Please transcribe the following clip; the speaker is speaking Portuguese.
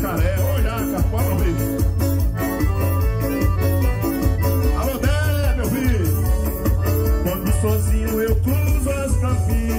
jacaré, ô jaca, pode abrir. Alô, Dé, meu filho. Quando sozinho eu cruzo as campinas.